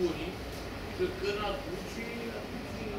bunii, că când atunci, atunci